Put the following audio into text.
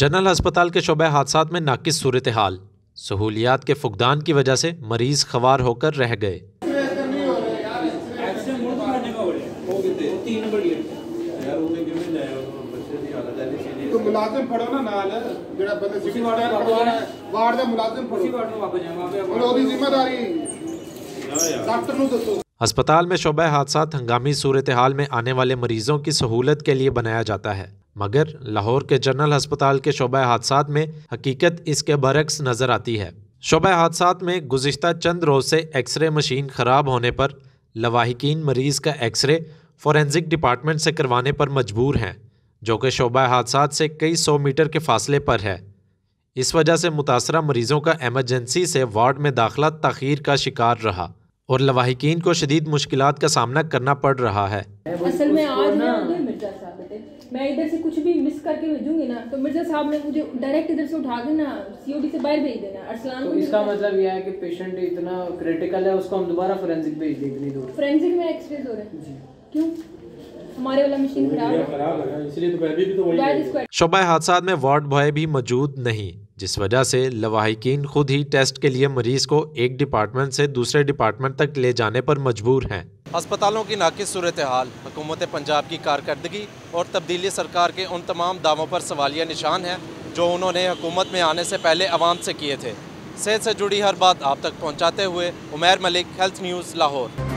General ہسپتال کے شعبہ حادثات میں ناقص صورتحال سہولیات کے فقدان کی وجہ سے مریض خوار ہو کر رہ گئے۔ ہسپتال میں شعبہ حادثات ہنگامی صورتحال میں آنے والے مریضوں کی سہولت کے لیے بنایا جاتا ہے۔ مگر لاہور کے جنرل ہسپتال کے شعبہ حادثات میں حقیقت اس کے برعکس نظر آتی ہے۔ شعبہ حادثات میں گزشتہ چند روز سے ایکس رے مشین خراب ہونے پر لواحقین مریض کا ایکس رے فورینزک ڈپارٹمنٹ سے کروانے پر مجبور ہیں جو کہ شعبہ حادثات سے کئی سو میٹر کے فاصلے پر ہے۔ اس وجہ سے متاثرہ مریضوں کا ایمرجنسی سے وارڈ میں داخلہ تاخیر کا شکار رہا اور لواحقین کو شدید مشکلات کا سامنا کرنا پڑ رہا ہے۔ اصل میں آج میں ادھر مرزا صاحب تھے میں ادھر سے کچھ بھی مس کر کے بھیجوں گی نا تو مرزا صاحب نے مجھے ڈائریکٹ ادھر سے اٹھا کے نا سی او ڈی سے باہر بھیج دینا ارسلان تو اس کا مطلب یہ ہے کہ پیشنٹ اتنا کریٹیکل ہے اس کو ہم دوبارہ فورینسک بھیج دیں اتنی دور۔ فرینسک میں ایکس ریز ہو رہے ہیں۔ کیوں؟ ہمارے والا مشین خراب ہے۔ That is quite- شعبہ حادثات میں وارڈ بوائے بھی موجود نہیں جس وجہ سے لواحقین خود ہی ٹیسٹ کے لیے مریض کو ایک ڈپارٹمنٹ سے دوسرے ڈپارٹمنٹ تک لے جانے پر مجبور ہیں۔ ہسپتالوں کی ناقص صورتحال، حکومت پنجاب کی کارکردگی اور تبدیلی سرکار کے ان تمام دعووں پر سوالیہ نشان ہیں جو انہوں نے حکومت میں آنے سے پہلے عوام سے کیے تھے۔ صحت سے جڑی ہر بات آپ تک پہنچاتے ہوئے، عمیر ملک ہیلتھ نیوز لاہور۔